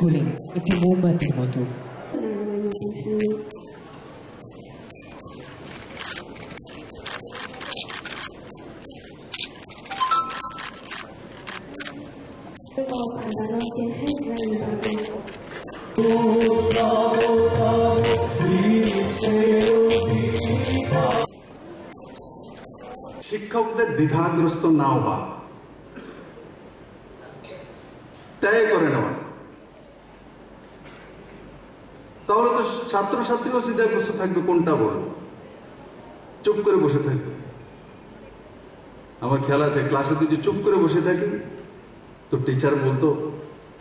হলেন একটি মোমবাতির মতো শিক্ষকদের দ্বিধাগ্রস্ত না হওয়া। ত্যাগ করে নেওয়া তাহলে তো ছাত্রছাত্রীও দ্বিধায় বসে থাকবে কোনটা বলো? চুপ করে বসে থাকবে। আমার খেয়াল আছে ক্লাসে তুই যে চুপ করে বসে থাকি তো টিচার বলতো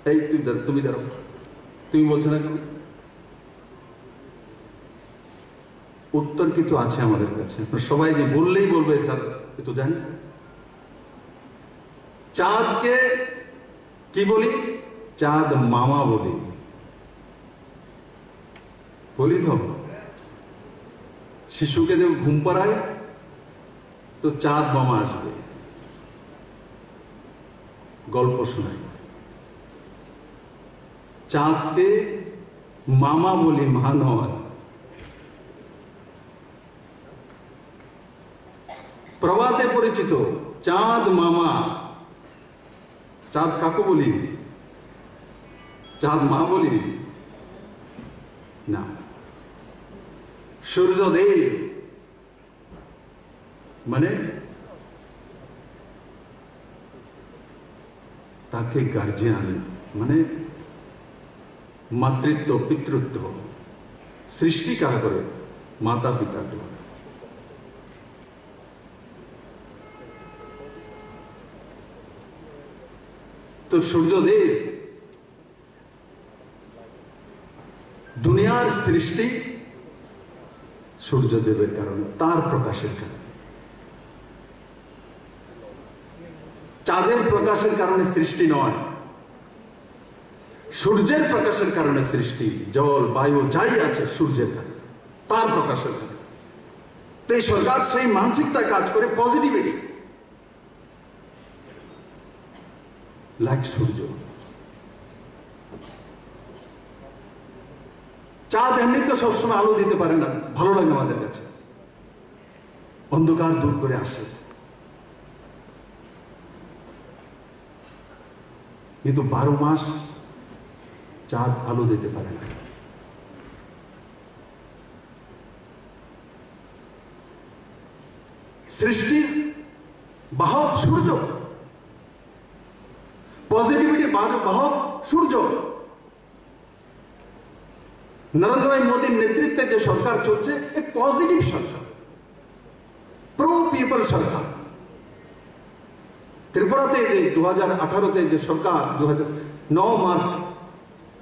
এই দাঁড়া, তুমি দাঁড়াও। তুমি বলছো না কেন? উত্তর কিন্তু আছে আমাদের কাছে। সবাই যে বললেই বলবে স্যার এ জানি। চাঁদকে কি বলি? চাঁদ মামা বলি। বলি তো শিশুকে যে ঘুম পাড়ায়, তো চাঁদ মামা আসবে। গল্প শোনায় চাঁদকে মামা বলি মা নয় প্রভাতে পরিচিত চাঁদ মামা। চাঁদ কাকু বলি, চাঁদ মা বলি না। সূর্যদেব মানে তাকে গার্জিয়ান মানে মাতৃত্ব, পিতৃত্ব, সৃষ্টি কারা করে? মাতা, পিতা করে তো সূর্যদেব দুনিয়ার সৃষ্টি সূর্যদেবের কারণে, তার প্রকাশের কারণে। চাঁদের প্রকাশের কারণে সৃষ্টি নয়। সূর্যের প্রকাশের কারণে সৃষ্টি, জল, বায়ু, যাই আছে সূর্যের কারণে, তার প্রকাশের কারণে। তো এই সরকার সেই মানসিকতায় কাজ করে পজিটিভিটি লাইক সূর্য। চাঁদ এমনি তো সবসময় আলো দিতে পারে না। ভালো লাগে আমাদের কাছে। অন্ধকার দূর করে আসে। কিন্তু বারো মাস চাঁদ আলো দিতে পারে না। সৃষ্টির বাহক সূর্য। পজিটিভিটি বাহক সূর্য। নরেন্দ্র ভাই মোদীর নেতৃত্বে যে সরকার চলছে এক পজিটিভ সরকার প্রো পিপল সরকার। ত্রিপুরাতে যে দু হাজার আঠারোতে যে সরকার দু হাজার ন March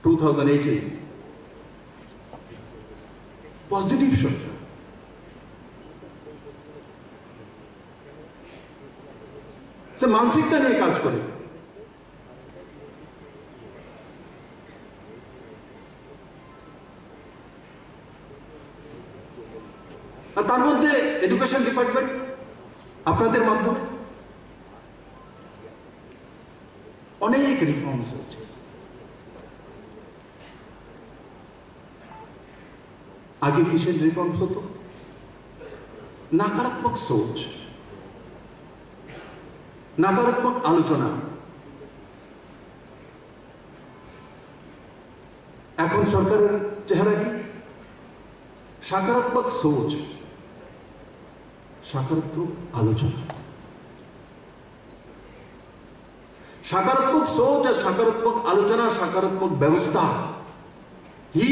two thousand eighteen positive সরকার। সে মানসিকতা নিয়ে কাজ করে। আর তার মধ্যে এডুকেশন ডিপার্টমেন্ট আপনাদের মাধ্যমে অনেক রিফর্মস হচ্ছে আগে কিসের রিফর্মস হতো? নাকারাত্মক সোচ নাকারাত্মক আলোচনা। এখন সরকারের চেহারা কি? সকারাত্মক সোচ सकारात्मक आलोचना सकारात्मक सोच और सकारात्मक आलोचना सकारात्मक व्यवस्था ही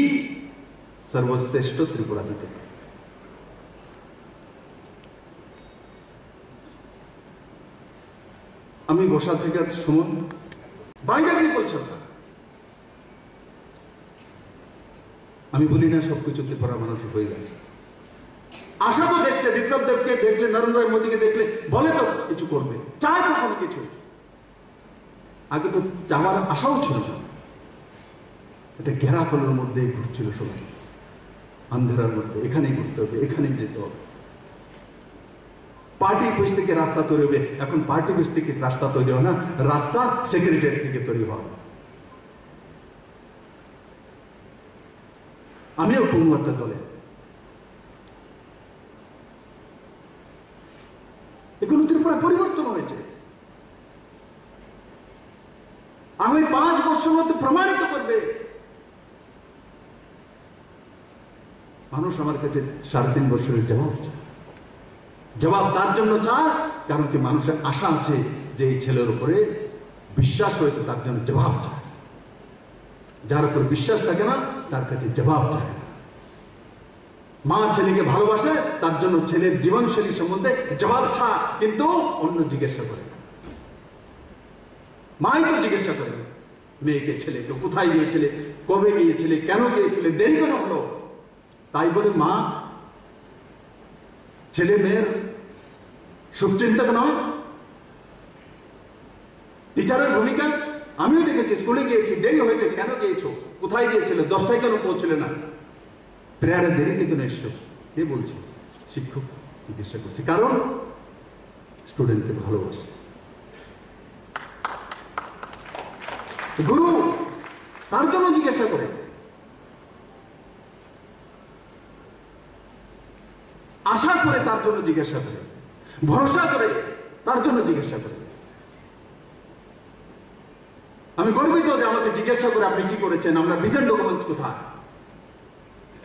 सर्वश्रेष्ठ त्रिपुरा देते আমি বসা থেকে সুমন বাইরে বিকল সরকার আমি বলি না সবকিছু ত্রিপুরা মানুষ হয়ে গেছে আশা তো দেখছে, বিপ্লব দেবকে দেখলে, নরেন্দ্র মোদীকে দেখলে, বলে তো কিছু করবে, চায় তো কোনো কিছু। আগে তো যাওয়ার আশাও ছিল না। এটা ঘেরা ফলের মধ্যেই ঘুরছিল সবাই। আন্ধেরার মধ্যে, এখানেই ঘুরতে হবে, এখানেই যেতে হবে। পার্টি অফিস থেকে রাস্তা তৈরি হবে। এখন পার্টি অফিস থেকে রাস্তা তৈরি হয় না, রাস্তা সেক্রেটারি থেকে তৈরি হয়। আমিও কোনো একটা দলে ত্রিপুরা পরিবর্তন হয়েছে। আমি পাঁচ বছর মধ্যে প্রমাণিত করবে। মানুষ আমার কাছে সাড়ে তিন বছরের জবাব জবাব তার জন্য চায়, কারণ কি মানুষের আশা আছে যে এই ছেলের উপরে বিশ্বাস হয়েছে, তার জন্য জবাব চায়। যার উপর বিশ্বাস থাকে না, তার কাছে জবাব চায় মা ছেলেকে ভালোবাসে, তার জন্য ছেলের জীবনশৈলী সম্বন্ধে জবাব ছা কিন্তু অন্য জিজ্ঞাসা করে। মাই তো জিজ্ঞাসা করে, মেয়েকে ছেলে তো কোথায় গিয়েছিলে? কবে গিয়েছিলে? কেন গিয়েছিলে? দেরি কেন হলো? তাই বলে, মা, ছেলে মেয়ের শুভচিন্তক নয়। টিচারের ভূমিকা, আমিও দেখেছি, স্কুলে গিয়েছি, দেরি হয়েছে, কেন গিয়েছো? কোথায় গিয়েছিলে? দশটায় কেন পৌঁছলে না? প্রেয়ারে দেরিতে কেন এসছো? কে বলছে? শিক্ষক জিজ্ঞাসা করছে। কারণ স্টুডেন্টকে ভালোবাসে। গুরু, তার জন্য জিজ্ঞাসা করে। আশা করে তার জন্য জিজ্ঞাসা করে। ভরসা করে তার জন্য জিজ্ঞাসা করে। আমি গর্বিত যে আমাকে জিজ্ঞাসা করে আপনি কি করেছেন? আমরা ভিজন কোথায়?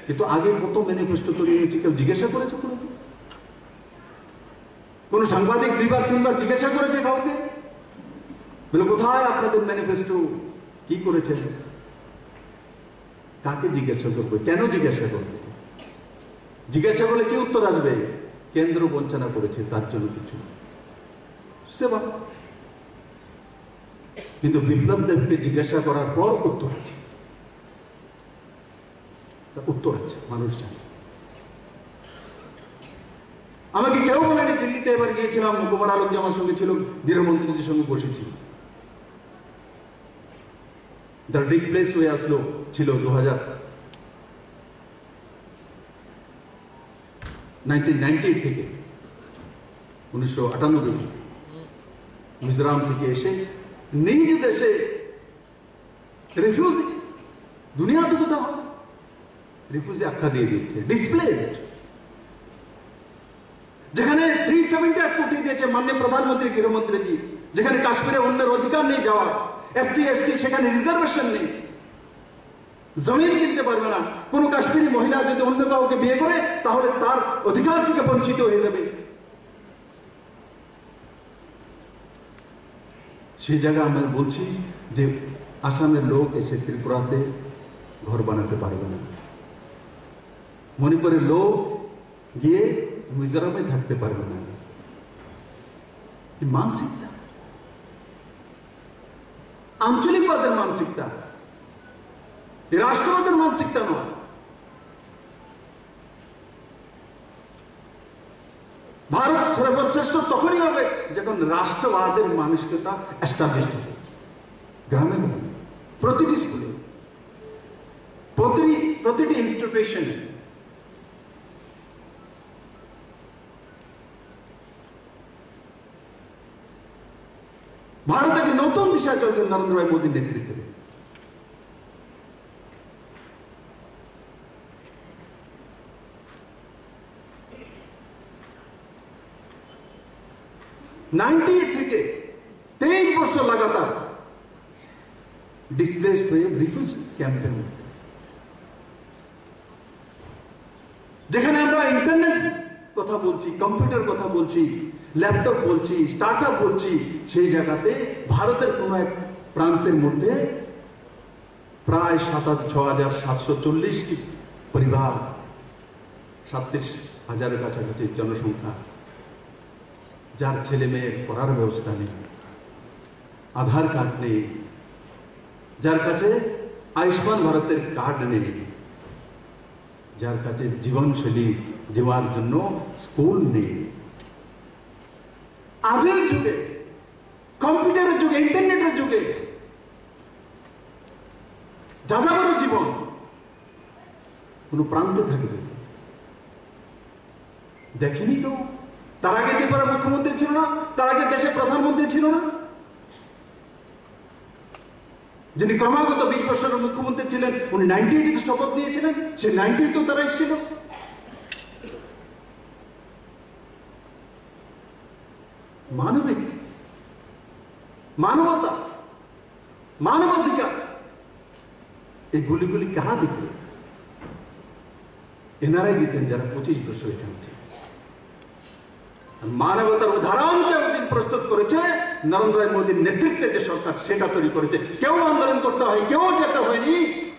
কিন্তু আগে কত ম্যানিফেস্টো তৈরি হয়েছে, কেউ জিজ্ঞাসা করেছে কোনো কোন সাংবাদিক দুইবার, তিনবার জিজ্ঞাসা করেছে কাউকে? বলে, কোথায় আপনাদের ম্যানিফেস্টো কি করেছে কাকে জিজ্ঞাসা করবে? কেন জিজ্ঞাসা করবে? জিজ্ঞাসা করলে কি উত্তর আসবে? কেন্দ্র বঞ্চনা করেছে, তার জন্য কিছু সেবা কিন্তু বিপ্লব দেবকে জিজ্ঞাসা করার পর উত্তর আছে উত্তর আছে, মানুষ জানে। আমাকে কেউ বলেনি, দিল্লিতে এবার গিয়েছিলাম কুমার আলম আমার সঙ্গে ছিল গৃহমন্ত্রীদের সঙ্গে বসেছিল। তার ডিসপ্লেস হয়ে আসলো, ছিল দু হাজার থেকে, উনিশশো আটানব্বই মিজোরাম থেকে এসে, নিজ দেশে রিফিউজি দুনিয়াতে কোথাও রিফিউজি আখ্যা দিয়ে দিচ্ছে। ডিসপ্লেসড যেখানে থ্রি সেভেন্টি অ্যাক্ট উঠিয়ে দিয়েছে মাননীয় প্রধানমন্ত্রী, গৃহমন্ত্রীজি। যেখানে কাশ্মীরে অন্যের অধিকার নেই যাওয়া এসসি এসটি সেখানে রিজার্ভেশন নেই। জমিন কিনতে পারবে না। কোন কাশ্মীরি মহিলা যদি অন্য কাউকে বিয়ে করে, তাহলে তার অধিকার থেকে বঞ্চিত হয়ে যাবে। সেই জায়গায় আমরা বলছি যে আসামের লোক এসে ত্রিপুরাতে ঘর বানাতে পারবে না। মণিপুরের লোক গিয়ে মিজোরামে থাকতে পারবে না। মানসিকতা? আঞ্চলিকবাদের মানসিকতা? রাষ্ট্রবাদের মানসিকতা নয়। ভারত সর্বশ্রেষ্ঠ তখনই হবে যখন রাষ্ট্রবাদের মানসিকতা এস্টাবলিশ হবে। গ্রামে প্রতিটি স্কুলে, প্রতিটি প্রতিটি ইনস্টিটিউশনে ভারত দিশায় নরেন্দ্র ভাই মোদীর নেতৃত্বে। নাইনটি থেকে তেইশ বছর লাগাতার ডিসপ্লেস হয়ে রিফিউজ ক্যাম্পেন যেখানে আমরা ইন্টারনেট কথা বলছি কম্পিউটার কথা বলছি ল্যাপটপ বলছি স্টার্ট বলছি, সেই জায়গাতে ভারতের কোনো এক প্রান্তের মধ্যে প্রায় সাত ছ হাজার সাতশো চল্লিশটি পরিবার, সাতত্রিশ হাজারের কাছাকাছি জনসংখ্যা, যার ছেলে মেয়ের পড়ার ব্যবস্থা নেই, আধার কার্ড নেই, যার কাছে আয়ুষ্মান ভারতের কার্ড নেই, যার কাছে জীবনশৈলী জীবার জন্য স্কুল নেই। আজের যুগে, কম্পিউটারের যুগে, ইন্টারনেটের যুগে, যাযাবরের জীবন, কোনো প্রান্তে থাকবে। দেখেনি তো তার আগে ত্রিপুরা মুখ্যমন্ত্রী ছিল না? তার আগে দেশের প্রধানমন্ত্রী ছিল না? যিনি ক্রমাগত বিশ বছরের মুখ্যমন্ত্রী ছিলেন, উনি নাইনটি এইটিতে শপথ নিয়েছিলেন সে নাইনটি তো তারা এসেছিল মানবিক, মানবতা, মানবাধিকার। এই গুলিগুলি কারা দিত এনারাই দিতেন যারা পঁচিশ বছর এখানে আর মানবতার উদাহরণকে একদিন প্রস্তুত করেছে, নরেন্দ্র মোদীর নেতৃত্বে যে সরকার সেটা তৈরি করেছে। কেউ আন্দোলন করতে হয়, কেউ যেতে হয়নি।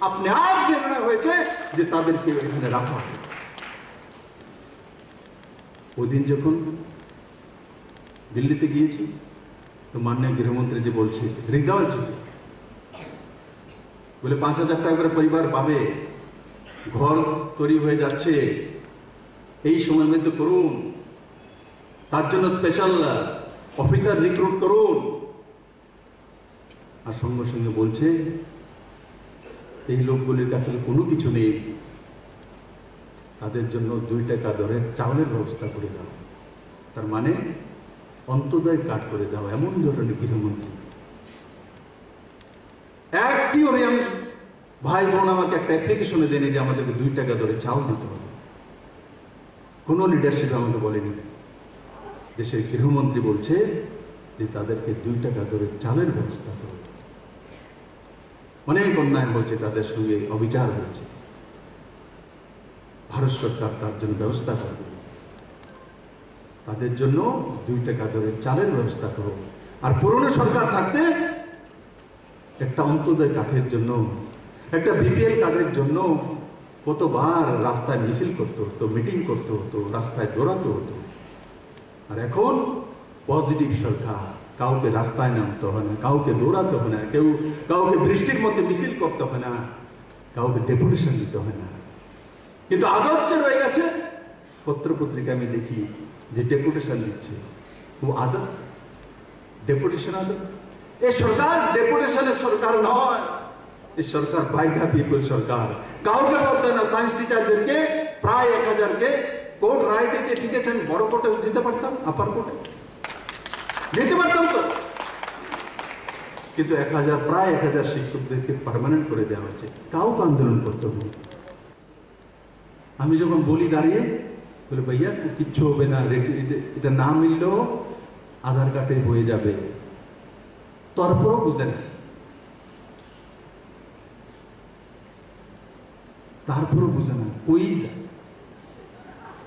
আপনি আপ নির্ণয় হয়েছে যে তাদেরকে এখানে রাখা হবে ওই দিন যখন দিল্লিতে গিয়েছি। তো মাননীয় গৃহমন্ত্রী যে বলছে হৃদয় ছিল বলে পাঁচ হাজার টাকা করে পরিবার পাবে। ঘর তৈরি হয়ে যাচ্ছে। এই সময়ের মধ্যে করুন। তার জন্য স্পেশাল অফিসার রিক্রুট করুন। আর সঙ্গে সঙ্গে বলছে, এই লোকগুলির কাছে কোনো কিছু নেই। তাদের জন্য দুই টাকা দরের চাউলের ব্যবস্থা করে দাও। তার মানে অন্তদয় কাট করে দাও, এমন ধরনের গৃহমন্ত্রী একটি ওরে আমি ভাই বোন আমাকে একটা অ্যাপ্লিকেশনে দেয়নি যে আমাদেরকে দুই টাকা ধরে চাউল দিতে হবে। কোনো লিডারশিপ আমাকে বলেনি। দেশের গৃহমন্ত্রী বলছে যে তাদেরকে দুই টাকা ধরে চালের ব্যবস্থা করো। অনেক অন্যায় হয়েছে তাদের সঙ্গে অবিচার হয়েছে। ভারত সরকার তার জন্য ব্যবস্থা করবে। তাদের জন্য দুই টাকা ধরে চালের ব্যবস্থা করো। আর পুরনো সরকার থাকতে একটা অন্তর্দয় কাঠের জন্য, একটা বিপিএল কার্ডের জন্য কতবার রাস্তায় মিছিল করতে হতো, মিটিং করতে হতো, রাস্তায় দৌড়াতে হতো। আর এখন পজিটিভ সরকার, কাউকে রাস্তায় নামতে হয় না, কাউকে দৌড়াতে হয় না, কেউ কাউকে বৃষ্টির মধ্যে মিছিল করতে হয় না, কাউকে ডেপুটেশন দিতে হয় না। কিন্তু আদর্শ রয়ে গেছে। পত্র পত্রিকা আমি দেখি যে ডেপুটেশন দিচ্ছে। ও আদত ডেপুটেশন আদত এ সরকার ডেপুটেশনের সরকার নয়। এই সরকার বাই দ্য পিপল সরকার। কাউকে বলতে না সায়েন্স টিচারদেরকে প্রায় এক হাজারকে কোর্ট রায় দিয়েছে ঠিক আছে, আমি বড় কোর্টে যেতে পারতাম আপার কোর্টে। যেতে পারতাম তো। কিন্তু এক হাজার, প্রায় এক হাজার শিক্ষকদেরকে পার্মানেন্ট করে দেওয়া হয়েছে। কাউকে আন্দোলন করতে হবে আমি যখন বলি দাঁড়িয়ে বলে ভাইয়া কিচ্ছু হবে না রেট- এটা- এটা না মিললেও আধার কার্ডে হয়ে যাবে তারপরও বুঝে না তারপরও বুঝে না কই যায়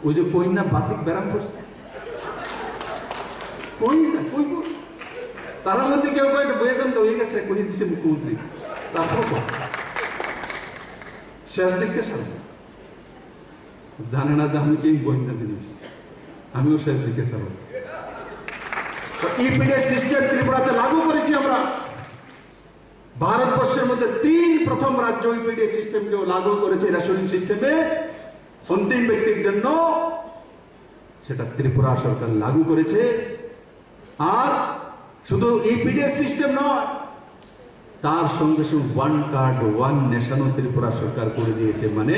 ওই যে কই না বাতিক ব্যারাম করছে কই না কই গো? তার মধ্যে কেউ কয়েকটা বইয়ে দেন তো হয়ে গেছে কই দিছে মুখ্যমন্ত্রী তারপর কই? শেষ দিকটা সামনে জানে না যে আমি কি গোয়েন্দা জিনিস। আমিও শেষ দিকে সিস্টেম ত্রিপুরাতে লাগু করেছি আমরা। ভারতবর্ষের মধ্যে তিন প্রথম রাজ্য ইপিডিএস সিস্টেমকে লাগু করেছে রেশনিং সিস্টেমে। অন্তিম ব্যক্তির জন্য সেটা ত্রিপুরা সরকার লাগু করেছে। আর শুধু ইপিডিএস সিস্টেম নয়, তার সঙ্গে সঙ্গে ওয়ান কার্ড, ওয়ান নেশনও ত্রিপুরা সরকার করে দিয়েছে। মানে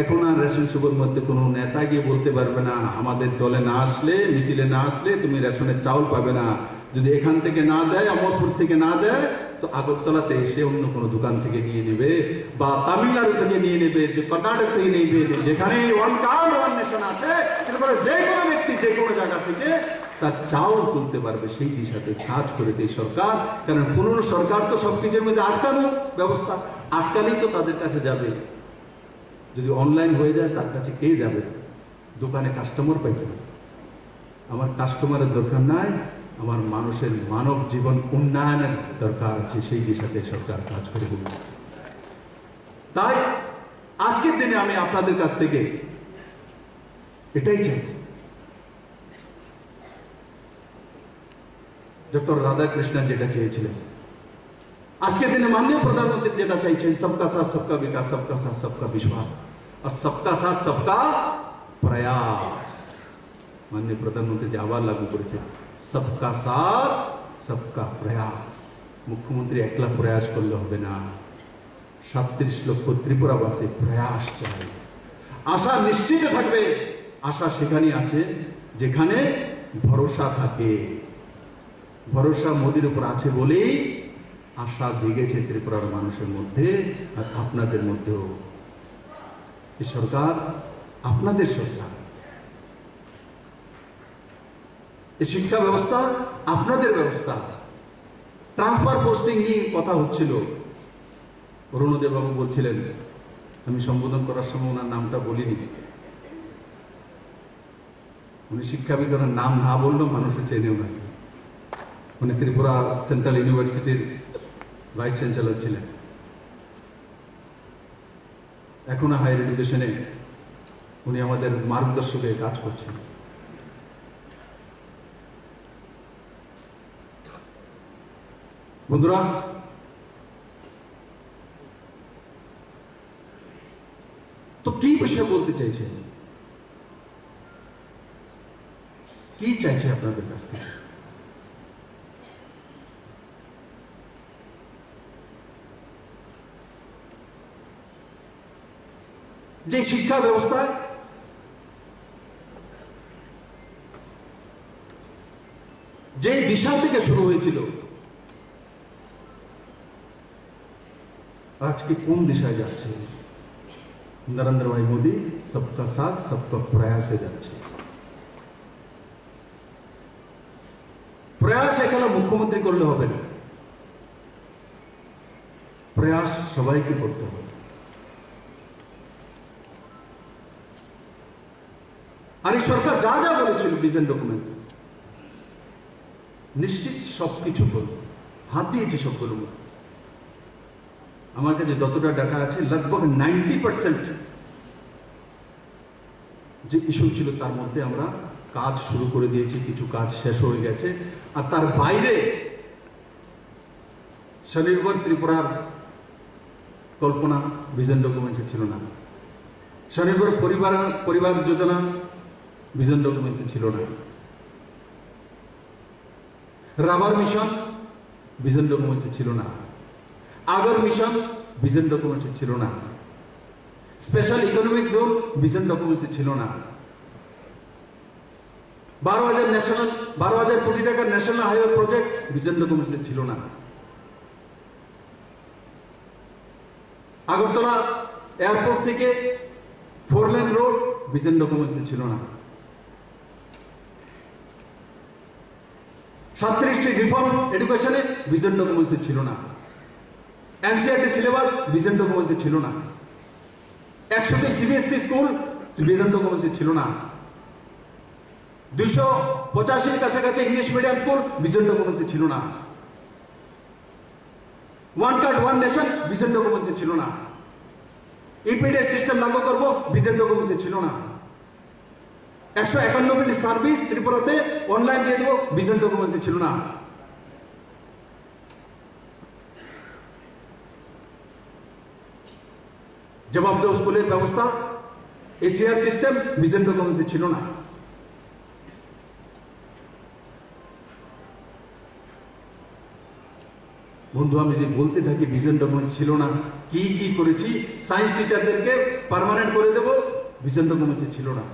এখন আর রেশন সুপের মধ্যে কোনো নেতা গিয়ে বলতে পারবে না, আমাদের দলে না আসলে, মিছিলে না আসলে তুমি রেশনের চাউল পাবে না। যদি এখান থেকে না দেয়, অমরপুর থেকে না দেয়, তো আগরতলাতে এসে অন্য কোনো দোকান থেকে নিয়ে নেবে বা তামিলনাড়ু থেকে নিয়ে নেবে, যে কর্ণাটক থেকে নেবে যেখানে ওয়ান কার্ড ওয়ান নেশন আছে যে কোনো ব্যক্তি, যে কোনো জায়গা থেকে তার চাউল তুলতে পারবে সেই দিশাতে কাজ করে দেয় সরকার। কারণ পুরনো সরকার তো সব কিছুর মধ্যে আটকানো ব্যবস্থা, আটকালেই তো তাদের কাছে যাবে। যদি অনলাইন হয়ে যায়, তার কাছে কে যাবে? দোকানে কাস্টমার পাইবে না আমার কাস্টমারের দরকার নাই, আমার মানুষের মানব জীবন উন্নয়নের দরকার আছে, সেই দিশাতে সরকার কাজ করে তাই, আজকের দিনে আমি আপনাদের কাছ থেকে এটাই চাই। ডক্টর রাধাকৃষ্ণন যেটা চেয়েছিলেন আজকের দিনে মাননীয় প্রধানমন্ত্রী যেটা চাইছেন, সবকা সাথ, সবকা বিকাশ, সবকা সাথ, সবকা বিশ্বাস। আর সবকা সাথ, সবকা প্রয়াস। মাননীয় প্রধানমন্ত্রী যে আবার লাগু করেছেন সবকা সাথ, সবকা প্রয়াস। মুখ্যমন্ত্রী একলা প্রয়াস করলে হবে না। সাতত্রিশ লক্ষ ত্রিপুরাবাসী প্রয়াস চাই আশা নিশ্চিত থাকবে, আশা সেখানে আছে, যেখানে ভরসা থাকে। ভরসা মোদির উপর আছে বলেই আশা জেগেছে ত্রিপুরার মানুষের মধ্যে আর আপনাদের মধ্যেও। এই সরকার আপনাদের সরকার। এই শিক্ষা ব্যবস্থা আপনাদের ব্যবস্থা। ট্রান্সফার পোস্টিং নিয়ে কথা হচ্ছিল। অরুণোদয় বাবু বলছিলেন, আমি সম্বোধন করার সময় ওনার নামটা বলিনি। উনি শিক্ষাবিদ ওনার নাম না বললেও মানুষে চেনে ওনাকে উনি ত্রিপুরা সেন্ট্রাল ইউনিভার্সিটির ভাইস চ্যান্সেলর ছিলেন। এখনও হায়ার এডুকেশনে উনি আমাদের মার্গদর্শকে কাজ করছেন। বন্ধুরা, তো কি বিষয়ে বলতে চাইছে কি চাইছে আপনাদের কাছ থেকে? যে শিক্ষা ব্যবস্থায় যে দিশা থেকে শুরু হয়েছিল আজকে কোন দিশায় যাচ্ছে নরেন্দ্র ভাই মোদী সবকা সাথ সবকা প্রয়াসে যাচ্ছে প্রয়াস এখানে মুখ্যমন্ত্রী করলে হবে না প্রয়াস সবাইকে করতে হবে আর এই সরকার যা যা বলেছিল ভিজন ডকুমেন্টস নিশ্চিত সবকিছু করবে হাত দিয়েছে সবগুলো আমার কাছে যতটা ডাটা আছে লগভগ নাইনটি পার্সেন্ট যে ইস্যু ছিল, তার মধ্যে আমরা কাজ শুরু করে দিয়েছি, কিছু কাজ শেষ হয়ে গেছে। আর তার বাইরে স্বনির্ভর ত্রিপুরার কল্পনা ভিজন ডকুমেন্টসে ছিল না। স্বনির্ভর পরিবার পরিবার যোজনা ভিজন ডকুমেন্টসে ছিল না। রাবার মিশন ভিজন ডকুমেন্টসে ছিল না। আগর মিশন ভিজন ডকুমেন্টসে ছিল না। স্পেশাল ইকোনমিক জোন ভিজন ডকুমেন্টসে ছিল না। বারো হাজার ন্যাশনাল বারো হাজার কোটি টাকার ন্যাশনাল হাইওয়ে প্রজেক্ট ভিজন ডকুমেন্টসে ছিল না। আগরতলা এয়ারপোর্ট থেকে ফোর লেন রোড ভিজন ডকুমেন্টসে ছিল না। সাতত্রিশটি রিফর্ম এডুকেশনে ভিজন ডকুমেন্টসে ছিল না। এনসিআরটি সিলেবাস ভিজন ডকুমেন্টসে ছিল না। একশোটি সিবিএসসি স্কুল ভিজন ডকুমেন্টসে ছিল না। দুইশো পঁচাশির কাছাকাছি ইংলিশ মিডিয়াম স্কুল ভিজন ডকুমেন্টসে ছিল না। One card one nation vision ডকুমেন্টসে ছিল না। ইপিডিএস সিস্টেম লাগু করব ভিজন ডকুমেন্টসে ছিল না। একশো একানব্বইটি সার্ভিস ত্রিপুরাতে অনলাইন দিয়ে দেবো ভিজন ডকুমেন্টসে ছিল না। জবাবদেহ স্কুলের ব্যবস্থা এসিআর সিস্টেম ভিজন ডকুমেন্টসে ছিল না। বন্ধু, আমি যে বলতে থাকি ভিজন ডকুমেন্ট ছিল না, কি কি করেছি সায়েন্স টিচারদেরকে পার্মানেন্ট করে দেব ভিজন ডকুমেন্টে ছিল না।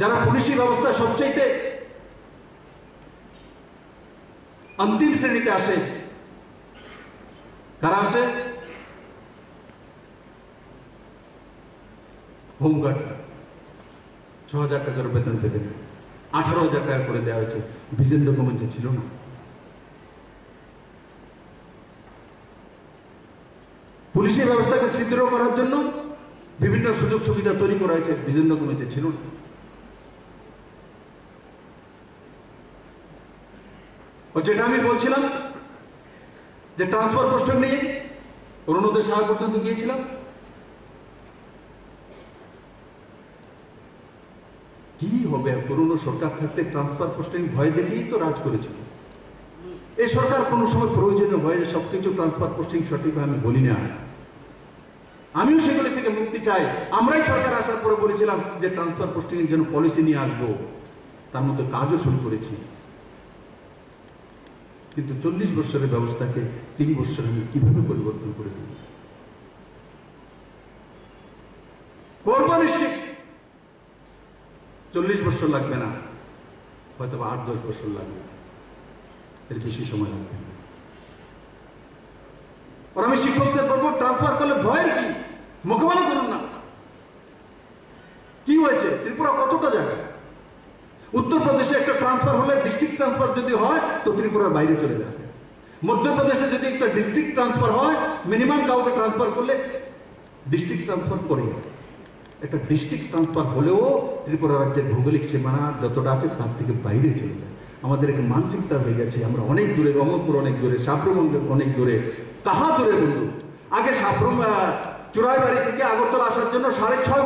যারা পুলিশি ব্যবস্থা সবচাইতে অন্তিম শ্রেণীতে আসে, কারা আসে? হোমগার্ড ছ হাজার টাকার বেতন পেতেন। আঠারো হাজার টাকা করে দেওয়া হয়েছে। ভিজন ডকুমেন্টে ছিল না। পুলিশের ব্যবস্থাকে সুদৃঢ় করার জন্য বিভিন্ন সুযোগ সুবিধা তৈরি করা হয়েছে। ভিজন ডকুমেন্টে ছিল না। যেটা আমি বলছিলাম, যে ট্রান্সফার পোস্টার নিয়ে অরুণোদয় সাহা পর্যন্ত গিয়েছিলাম। কি হবে? পুরনো সরকার থাকতে ট্রান্সফার পোস্টিং ভয় দেখেই তো রাজ করেছিল। এই সরকার কোনো সময় প্রয়োজনীয় ভয়ে সবকিছু ট্রান্সফার পোস্টিং সঠিক আমি বলি না। আমিও সেগুলি থেকে মুক্তি চাই। আমরাই সরকার আসার পরে বলেছিলাম যে ট্রান্সফার পোস্টিং এর জন্য পলিসি নিয়ে আসব। তার মধ্যে কাজও শুরু করেছি। কিন্তু চল্লিশ বছরের ব্যবস্থাকে তিন বছর আমি কীভাবে পরিবর্তন করে দিই চল্লিশ বছর লাগবে না হয়তো আট দশ বছর লাগবে এর বেশি সময় লাগবে না। আর আমি শিক্ষকদের বলব ট্রান্সফার করলে ভয়ের কি মোকাবেলা করুন না কি হয়েছে ত্রিপুরা কতটা জায়গা উত্তরপ্রদেশে একটা ট্রান্সফার হলে ডিস্ট্রিক্ট ট্রান্সফার যদি হয়, তো ত্রিপুরার বাইরে চলে যাবে। মধ্যপ্রদেশে যদি একটা ডিস্ট্রিক্ট ট্রান্সফার হয় মিনিমাম কাউকে ট্রান্সফার করলে ডিস্ট্রিক্ট ট্রান্সফার করে। একটা ডিস্ট্রিক্ট ট্রান্সফার হলেও ত্রিপুরা রাজ্যের ভৌগোলিক সীমানা যতটা আছে তার থেকে বাইরে চলে যায়। আমাদের একটা মানসিকতা হয়ে গেছে, আমরা অনেক দূরে রমকপুর অনেক দূরে সাপ্রম অনেক দূরে কাহা দূরে বন্ধু? আগে সাপ্রম চুরাইবাড়ি থেকে আগরতলা আসার জন্য সাড়ে ছয়